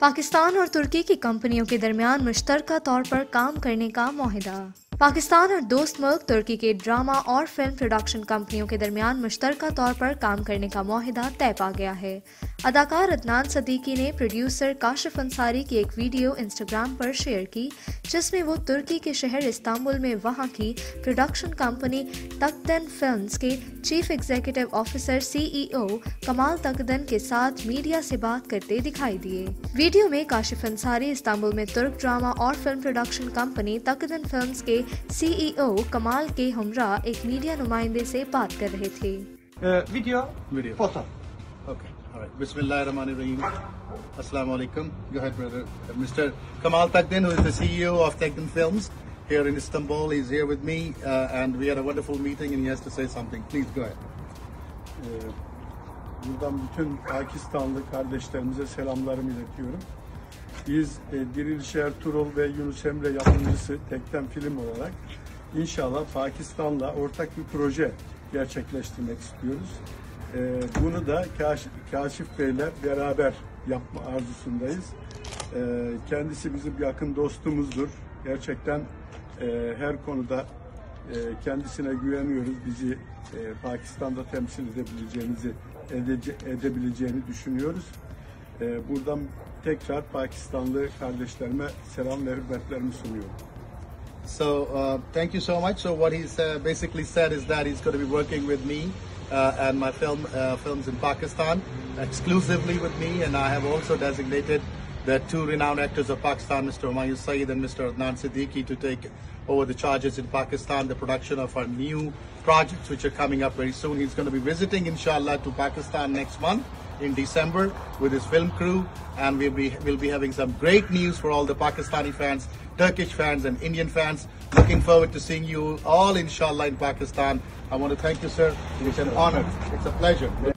पाकिस्तान और तुर्की की कंपनियों के दरमियान मुश्तर तौर पर काम करने का माहिदा। पाकिस्तान और दोस्त मुल्क तुर्की के ड्रामा और फ़िल्म प्रोडक्शन कंपनियों के दरमियान मुश्तर तौर पर काम करने का माहिदा तय पा गया है। अदाकार अदनान सदीकी ने प्रोड्यूसर काशिफ अंसारी की एक वीडियो इंस्टाग्राम पर शेयर की जिसमें वो तुर्की के शहर इस्तांबुल में वहाँ की प्रोडक्शन कंपनी तकदन फिल्म्स के chief executive officer CEO Kemal Takdan के साथ मीडिया से बात करते दिखाई दिए वीडियो में काशिफ अंसारी इस्तांबुल में तुर्क ड्रामा और film production company Takdan films के सीईओ कमाल के हमरा एक मीडिया नुमाइंदे से बात कर रहे थे Uh, video, Video. photo. Right. Bismillah ar-Rahman ar-Rahim. Assalamu alaikum. Go ahead, brother. Mr. Kamal Takdin, who is the CEO of Takdin Films here in Istanbul, is here with me, uh, and we had a wonderful meeting, and he has to say something. Please go ahead. Ee, Buradan bütün Pakistanlı kardeşlerimize selamlarımı iletiyorum. Biz e, Diriliş Ertuğrul ve Yunus Emre yapımcısı Tekten Film olarak inşallah Pakistan'la ortak bir proje gerçekleştirmek istiyoruz. Ee, bunu da Kaş- Kaşif Bey'le beraber yapma arzusundayız. Ee, kendisi bizim yakın dostumuzdur. Gerçekten e, her konuda e, kendisine güveniyoruz. Bizi e, Pakistan'da temsil edebileceğimizi edece- edebileceğini düşünüyoruz. E, buradan tekrar Pakistanlı kardeşlerime selam ve hürmetlerimi sunuyorum. So uh, thank you so much. So what he's uh, basically said is that he's going to be working with me and my film uh, films in Pakistan exclusively with me, and I have also designated the two renowned actors of Pakistan, Mr. Humayun Saeed and Mr. Adnan Siddiqui, to take over the charges in Pakistan, the production of our new projects, which are coming up very soon. He's going to be visiting, inshallah, to Pakistan next month in December with his film crew, and we'll be we'll be having some great news for all the Pakistani fans, Turkish fans, and Indian fans. Looking forward to seeing you all, inshallah, in Pakistan. I want to thank you, sir. It's an honor. It's a pleasure.